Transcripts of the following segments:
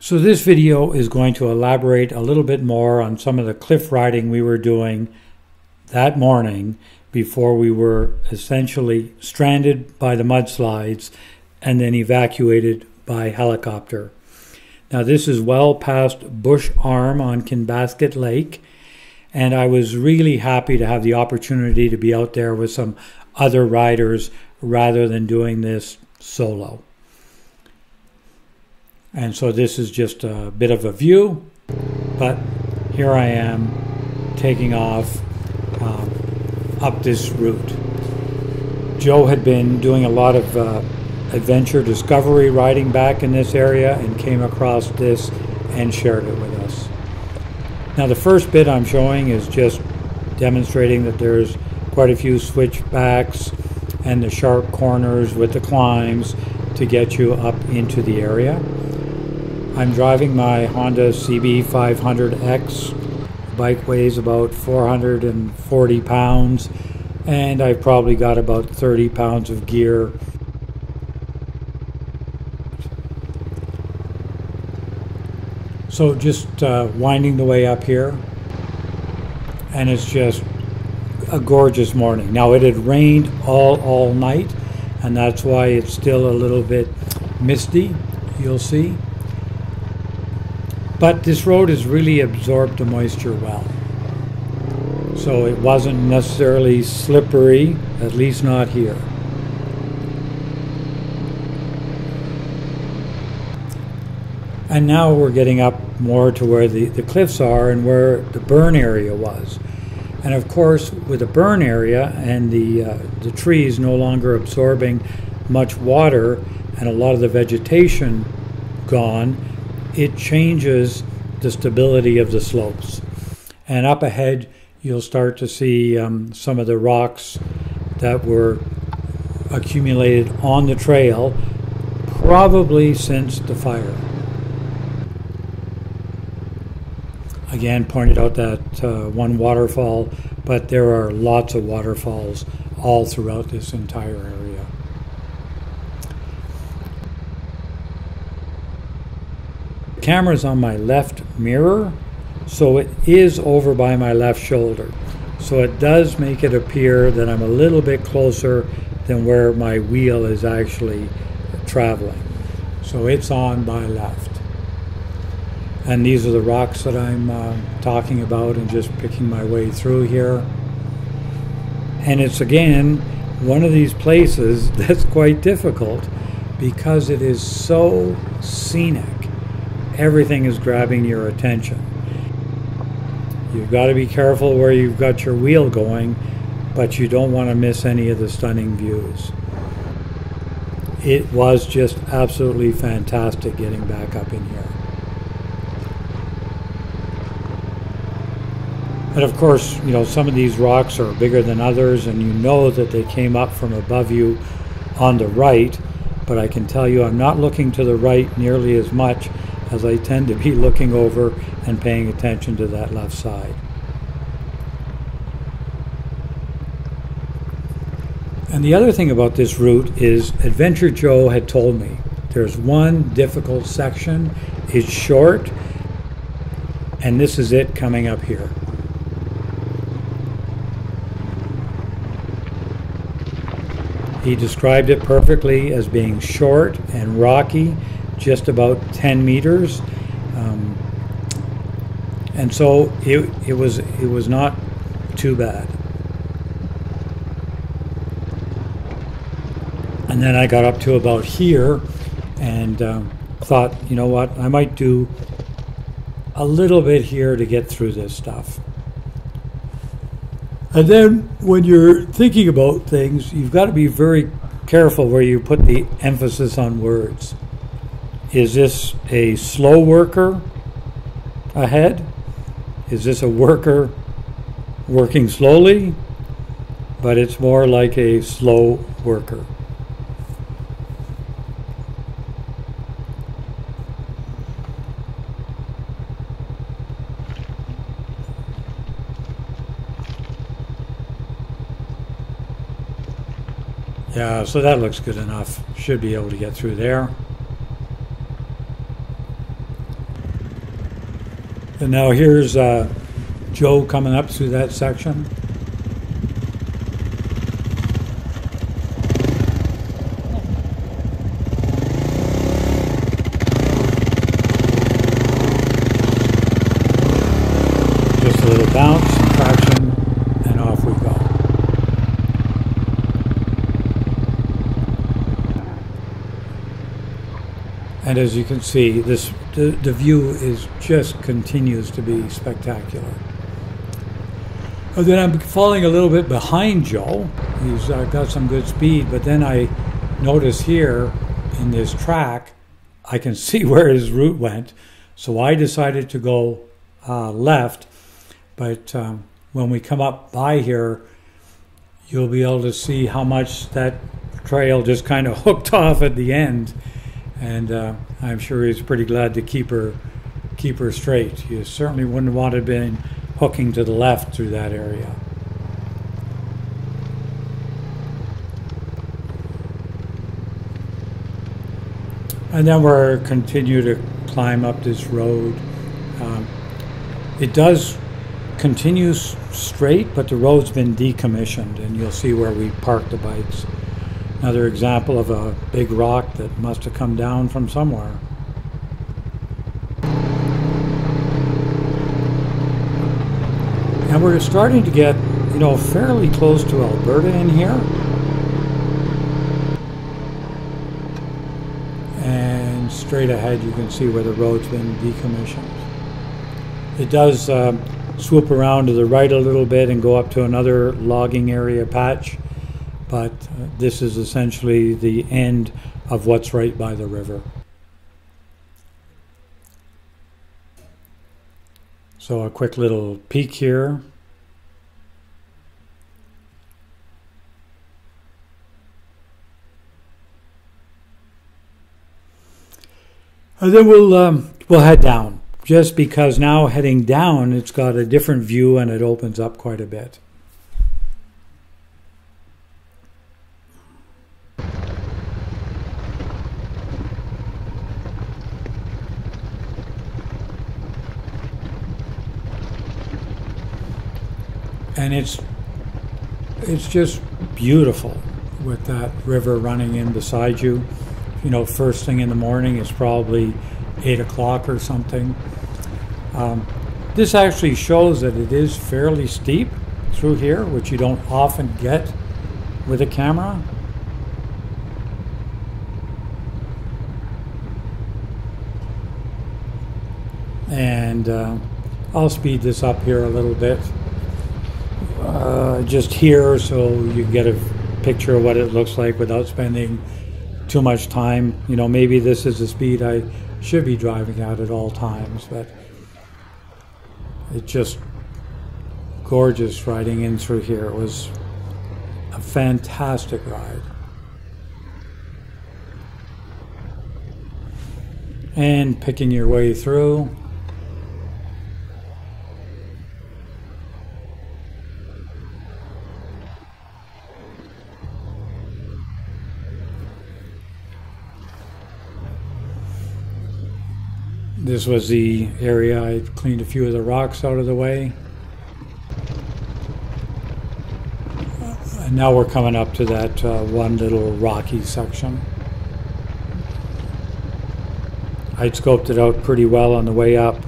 So this video is going to elaborate a little bit more on some of the cliff riding we were doing that morning before we were essentially stranded by the mudslides and then evacuated by helicopter. Now, this is well past Bush Arm on Kinbasket Lake, and I was really happy to have the opportunity to be out there with some other riders rather than doing this solo. And so, this is just a bit of a view, but here I am taking off um, up this route. Joe had been doing a lot of uh, adventure discovery riding back in this area and came across this and shared it with us. Now, the first bit I'm showing is just demonstrating that there's quite a few switchbacks and the sharp corners with the climbs to get you up into the area. I'm driving my Honda CB500X. The bike weighs about 440 pounds, and I've probably got about 30 pounds of gear So just uh, winding the way up here, and it's just a gorgeous morning. Now it had rained all all night, and that's why it's still a little bit misty. You'll see. But this road has really absorbed the moisture well. So it wasn't necessarily slippery, at least not here. And now we're getting up more to where the, the cliffs are and where the burn area was. And of course, with the burn area and the, uh, the trees no longer absorbing much water and a lot of the vegetation gone, it changes the stability of the slopes. And up ahead, you'll start to see um, some of the rocks that were accumulated on the trail, probably since the fire. again pointed out that uh, one waterfall, but there are lots of waterfalls all throughout this entire area. The is on my left mirror, so it is over by my left shoulder. So it does make it appear that I'm a little bit closer than where my wheel is actually traveling. So it's on my left. And these are the rocks that I'm uh, talking about and just picking my way through here. And it's again one of these places that's quite difficult because it is so scenic. Everything is grabbing your attention. You've got to be careful where you've got your wheel going, but you don't want to miss any of the stunning views. It was just absolutely fantastic getting back up in here. And of course, you know, some of these rocks are bigger than others, and you know that they came up from above you on the right. But I can tell you, I'm not looking to the right nearly as much as I tend to be looking over and paying attention to that left side. And the other thing about this route is Adventure Joe had told me there's one difficult section, it's short, and this is it coming up here. He described it perfectly as being short and rocky, just about 10 meters. Um, and so it, it, was, it was not too bad. And then I got up to about here and um, thought, you know what, I might do a little bit here to get through this stuff. And then when you're thinking about things, you've got to be very careful where you put the emphasis on words. Is this a slow worker ahead? Is this a worker working slowly? But it's more like a slow worker. Yeah, so that looks good enough. Should be able to get through there. And now here's uh, Joe coming up through that section. Just a little bounce and traction, and off we go. And as you can see, this the, the view is just continues to be spectacular. And then I'm falling a little bit behind Joe. He's uh, got some good speed, but then I notice here in this track, I can see where his route went. So I decided to go uh, left. But um, when we come up by here, you'll be able to see how much that trail just kind of hooked off at the end and uh, I'm sure he's pretty glad to keep her keep her straight. You certainly wouldn't want to have been hooking to the left through that area. And then we're continue to climb up this road. Um, it does continue straight, but the road's been decommissioned, and you'll see where we park the bikes. Another example of a big rock that must have come down from somewhere. And we're starting to get, you know, fairly close to Alberta in here. And straight ahead you can see where the road's been decommissioned. It does uh, swoop around to the right a little bit and go up to another logging area patch but uh, this is essentially the end of what's right by the river. So a quick little peek here. And then we'll um, we'll head down, just because now heading down, it's got a different view and it opens up quite a bit. And it's it's just beautiful with that river running in beside you. You know, first thing in the morning is probably eight o'clock or something. Um, this actually shows that it is fairly steep through here, which you don't often get with a camera. And uh, I'll speed this up here a little bit uh, just here so you get a picture of what it looks like without spending too much time. You know, maybe this is the speed I should be driving at at all times, but it's just gorgeous riding in through here. It was a fantastic ride. And picking your way through. This was the area I cleaned a few of the rocks out of the way. And now we're coming up to that uh, one little rocky section. I'd scoped it out pretty well on the way up,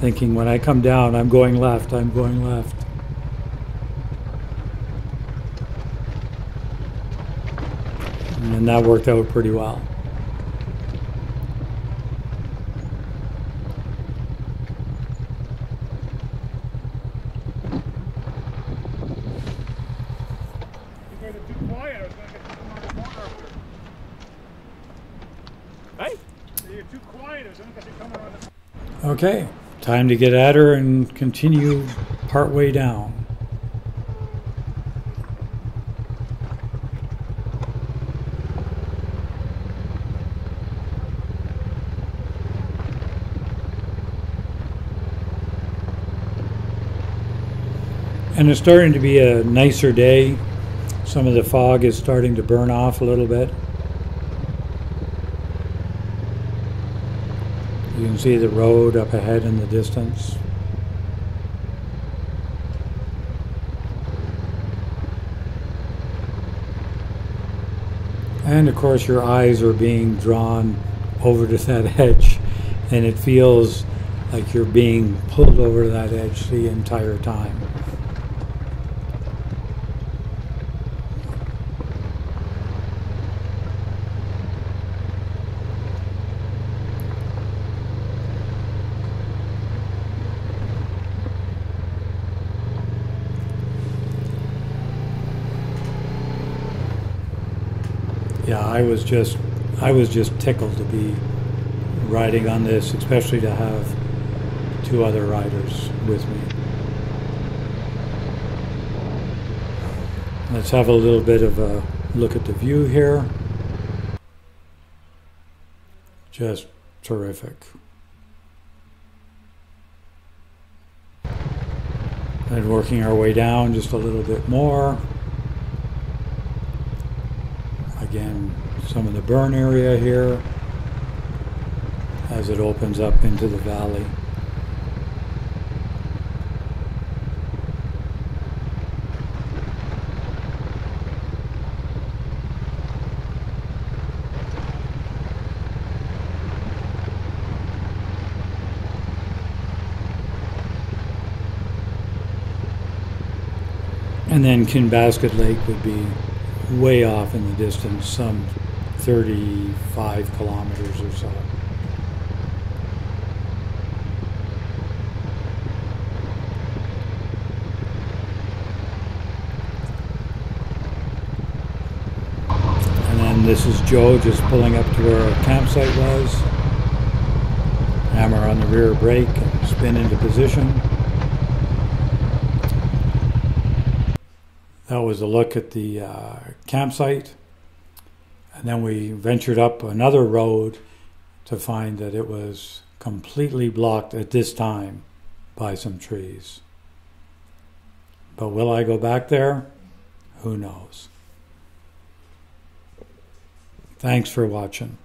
thinking when I come down, I'm going left, I'm going left. And that worked out pretty well. Okay, time to get at her and continue partway down. And it's starting to be a nicer day. Some of the fog is starting to burn off a little bit. You can see the road up ahead in the distance. And of course, your eyes are being drawn over to that edge, and it feels like you're being pulled over that edge the entire time. Yeah, I was just I was just tickled to be riding on this, especially to have two other riders with me. Let's have a little bit of a look at the view here. Just terrific. And working our way down just a little bit more. Again, some of the burn area here as it opens up into the valley. And then Kinbasket Lake would be way off in the distance, some 35 kilometers or so. And then this is Joe just pulling up to where our campsite was. Hammer on the rear brake spin into position. That was a look at the uh, campsite. And then we ventured up another road to find that it was completely blocked at this time by some trees. But will I go back there? Who knows? Thanks for watching.